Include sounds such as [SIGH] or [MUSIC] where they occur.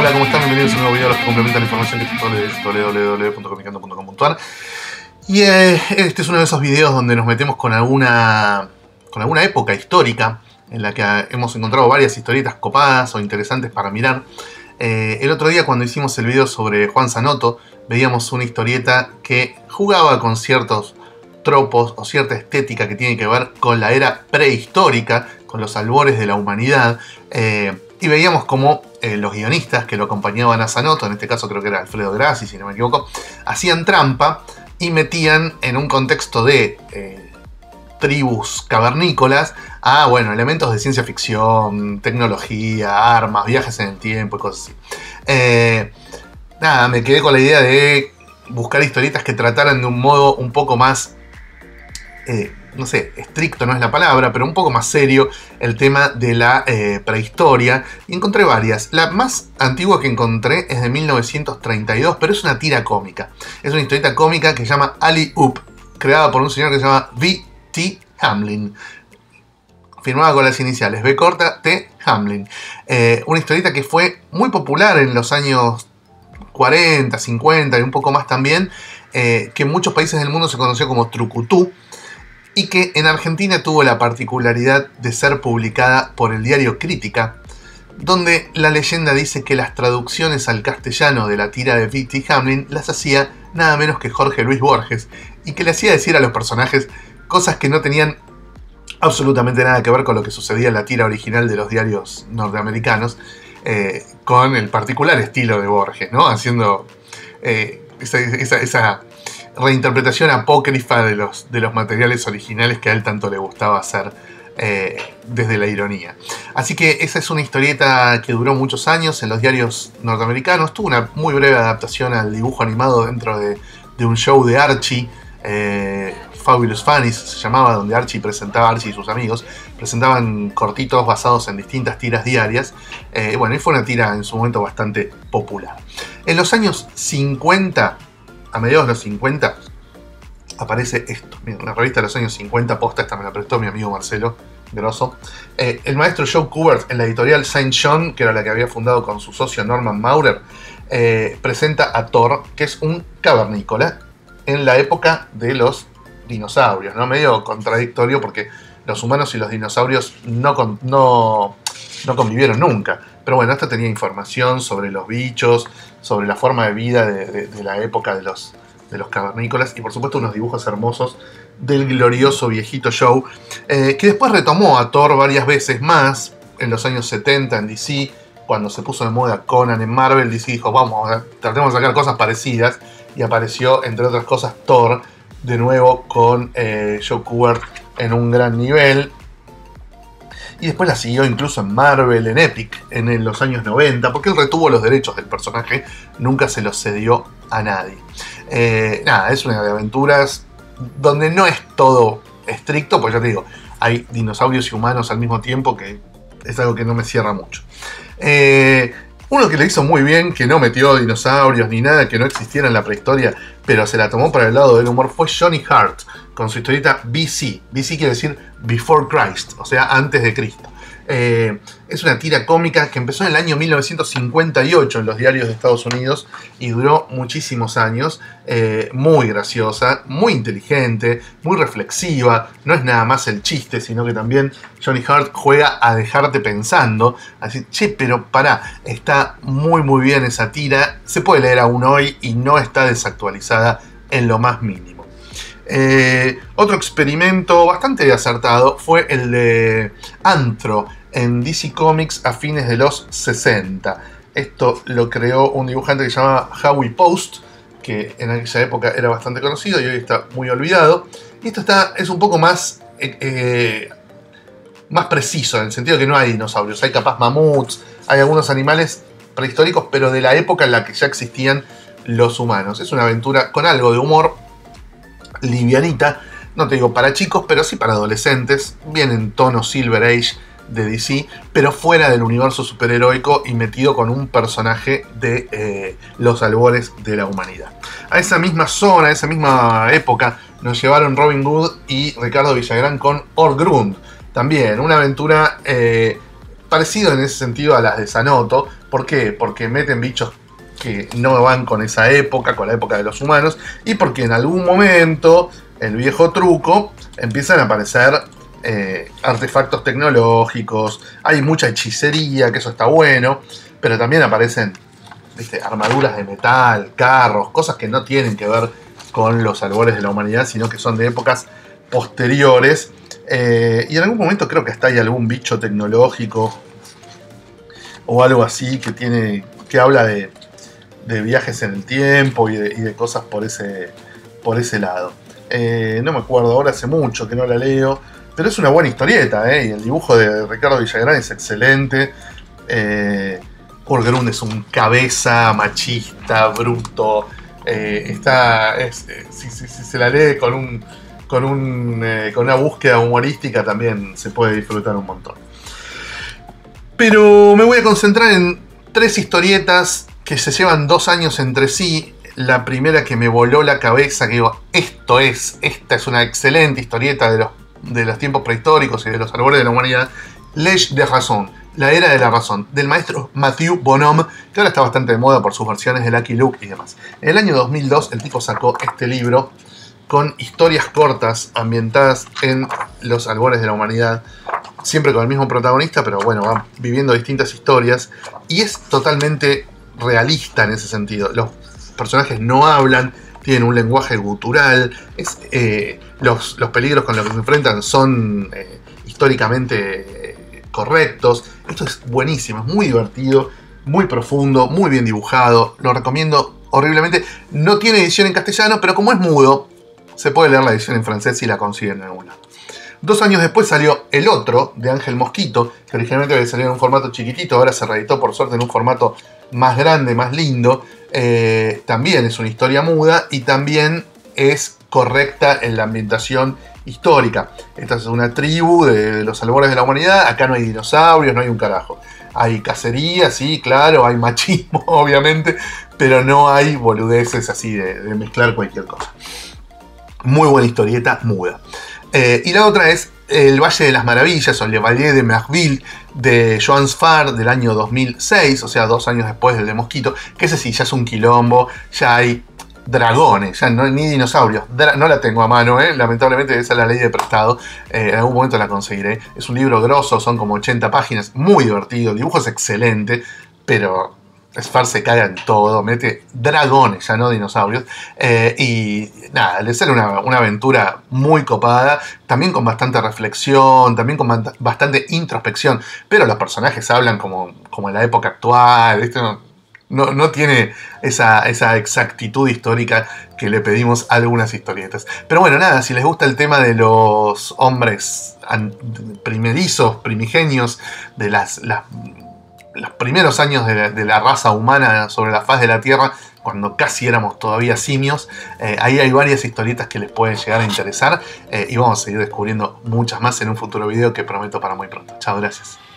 Hola, ¿cómo están? Bienvenidos a un nuevo video los que complementan la información que está www.comicando.com.ar Y eh, este es uno de esos videos donde nos metemos con alguna, con alguna época histórica en la que hemos encontrado varias historietas copadas o interesantes para mirar. Eh, el otro día cuando hicimos el video sobre Juan Sanoto, veíamos una historieta que jugaba con ciertos tropos o cierta estética que tiene que ver con la era prehistórica, con los albores de la humanidad. Eh, y veíamos como eh, los guionistas que lo acompañaban a Sanoto, en este caso creo que era Alfredo Grassi, si no me equivoco, hacían trampa y metían en un contexto de eh, tribus cavernícolas a, bueno, elementos de ciencia ficción, tecnología, armas, viajes en el tiempo y cosas así. Eh, nada, me quedé con la idea de buscar historietas que trataran de un modo un poco más no sé, estricto no es la palabra, pero un poco más serio el tema de la eh, prehistoria. Y encontré varias. La más antigua que encontré es de 1932, pero es una tira cómica. Es una historieta cómica que se llama Ali Up, creada por un señor que se llama V.T. Hamlin. Firmada con las iniciales B corta T. Hamlin. Eh, una historieta que fue muy popular en los años 40, 50 y un poco más también, eh, que en muchos países del mundo se conoció como Trucutú y que en Argentina tuvo la particularidad de ser publicada por el diario Crítica, donde la leyenda dice que las traducciones al castellano de la tira de V.T. Hamlin las hacía nada menos que Jorge Luis Borges, y que le hacía decir a los personajes cosas que no tenían absolutamente nada que ver con lo que sucedía en la tira original de los diarios norteamericanos, eh, con el particular estilo de Borges, ¿no? Haciendo eh, esa reinterpretación apócrifa de los, de los materiales originales que a él tanto le gustaba hacer eh, desde la ironía. Así que esa es una historieta que duró muchos años en los diarios norteamericanos. Tuvo una muy breve adaptación al dibujo animado dentro de, un show de Archie. Eh, Fabulous Funnies se llamaba, donde Archie presentaba, Archie y sus amigos, presentaban cortitos basados en distintas tiras diarias. Eh, bueno, y fue una tira en su momento bastante popular. En los años 50 a mediados de los 50 aparece esto. Una revista de los años 50 posta, esta me la prestó mi amigo Marcelo Grosso. Eh, el maestro Joe Kubert en la editorial Saint John, que era la que había fundado con su socio Norman Maurer, eh, presenta a Thor, que es un cavernícola en la época de los dinosaurios, ¿no? Medio contradictorio porque los humanos y los dinosaurios no, no, no convivieron nunca. Pero bueno, esta tenía información sobre los bichos, sobre la forma de vida de, la época de los, de los cavernícolas y por supuesto unos dibujos hermosos del glorioso viejito Joe, eh, que después retomó a Thor varias veces más en los años 70 en DC, cuando se puso de moda Conan en Marvel, DC dijo, vamos, tratemos de sacar cosas parecidas, y apareció, entre otras cosas, Thor, de nuevo con eh, Joe Kubert en un gran nivel, y después la siguió incluso en Marvel, en Epic, en los años 90, porque él retuvo los derechos del personaje, nunca se los cedió a nadie. Eh, nada, es una de aventuras donde no es todo estricto, pues ya te digo, hay dinosaurios y humanos al mismo tiempo, que es algo que no me cierra mucho. Eh, uno que le hizo muy bien, que no metió dinosaurios ni nada, que no existiera en la prehistoria, pero se la tomó para el lado del humor, fue Johnny Hart, con su historieta BC. BC quiere decir Before Christ, o sea, antes de Cristo. Eh, es una tira cómica que empezó en el año 1958 en los diarios de Estados Unidos y duró muchísimos años. Eh, muy graciosa, muy inteligente, muy reflexiva. No es nada más el chiste, sino que también Johnny Hart juega a dejarte pensando. Así, che, pero pará, está muy muy bien esa tira. Se puede leer aún hoy y no está desactualizada en lo más mínimo. Eh, otro experimento bastante acertado fue el de Antro, en DC Comics a fines de los 60. Esto lo creó un dibujante que se llama Howie Post, que en aquella época era bastante conocido y hoy está muy olvidado. Y esto está, es un poco más, eh, eh, más preciso, en el sentido que no hay dinosaurios, hay capaz mamuts, hay algunos animales prehistóricos, pero de la época en la que ya existían los humanos. Es una aventura con algo de humor, livianita, no te digo para chicos, pero sí para adolescentes, bien en tono Silver Age de DC, pero fuera del universo superheroico y metido con un personaje de eh, los albores de la humanidad. A esa misma zona, a esa misma época, nos llevaron Robin Hood y Ricardo Villagrán con Orgrund. También una aventura eh, parecido en ese sentido a las de Sanoto. ¿Por qué? Porque meten bichos que no van con esa época, con la época de los humanos, y porque en algún momento el viejo truco empiezan a aparecer eh, artefactos tecnológicos, hay mucha hechicería, que eso está bueno, pero también aparecen armaduras de metal, carros, cosas que no tienen que ver con los albores de la humanidad, sino que son de épocas posteriores. Eh, y en algún momento creo que hasta hay algún bicho tecnológico o algo así que tiene que habla de, viajes en el tiempo y de, cosas por ese, por ese lado. Eh, no me acuerdo, ahora hace mucho que no la leo, pero es una buena historieta, ¿eh? y el dibujo de Ricardo Villagrán es excelente. Eh, es un cabeza machista, bruto. Eh, está, si, se la lee con, un, con, un, con una búsqueda humorística también se puede disfrutar un montón. Pero me voy a concentrar en tres historietas que se llevan dos años entre sí la primera que me voló la cabeza, que digo, esto es, esta es una excelente historieta de los, de los tiempos prehistóricos y de los árboles de la humanidad, L'Age de Razón, la era de la razón, del maestro Mathieu Bonhomme, que ahora está bastante de moda por sus versiones de Lucky Luke y demás. En el año 2002 el tipo sacó este libro con historias cortas ambientadas en los albores de la humanidad, siempre con el mismo protagonista, pero bueno, van viviendo distintas historias y es totalmente realista en ese sentido. Los personajes no hablan, tienen un lenguaje gutural, eh, los, peligros con los que se enfrentan son eh, históricamente eh, correctos. Esto es buenísimo, es muy divertido, muy profundo, muy bien dibujado, lo recomiendo horriblemente. No tiene edición en castellano, pero como es mudo, se puede leer la edición en francés y la consiguen en alguna. Dos años después salió El Otro, de Ángel Mosquito, que originalmente había salido en un formato chiquitito, ahora se reeditó por suerte en un formato más grande, más lindo, eh, también es una historia muda y también es correcta en la ambientación histórica. Esta es una tribu de los albores de la humanidad, acá no hay dinosaurios, no hay un carajo. Hay cacería, sí, claro, hay machismo, [LAUGHS] obviamente, pero no hay boludeces así de, mezclar cualquier cosa. Muy buena historieta, muda. Eh, y la otra es el Valle de las Maravillas o Le Valle de Merville de Joan Sfar del año 2006, o sea, dos años después del de Mosquito, que ese sí, ya es un quilombo, ya hay dragones, ya no ni dinosaurios. no la tengo a mano, ¿eh? lamentablemente esa es la ley de prestado. Eh, en algún momento la conseguiré. Es un libro grosso, son como 80 páginas, muy divertido, el dibujo es excelente, pero Sfar se caga en todo, mete dragones, ya no dinosaurios. Eh, y nada, le sale una, aventura muy copada, también con bastante reflexión, también con bastante introspección. Pero los personajes hablan como, como en la época actual, No, no, tiene esa, esa, exactitud histórica que le pedimos a algunas historietas. Pero bueno, nada, si les gusta el tema de los hombres primerizos, primigenios, de las los primeros años de la, raza humana sobre la faz de la Tierra, cuando casi éramos todavía simios. Eh, ahí hay varias historietas que les pueden llegar a interesar eh, y vamos a seguir descubriendo muchas más en un futuro video que prometo para muy pronto. Chao, gracias.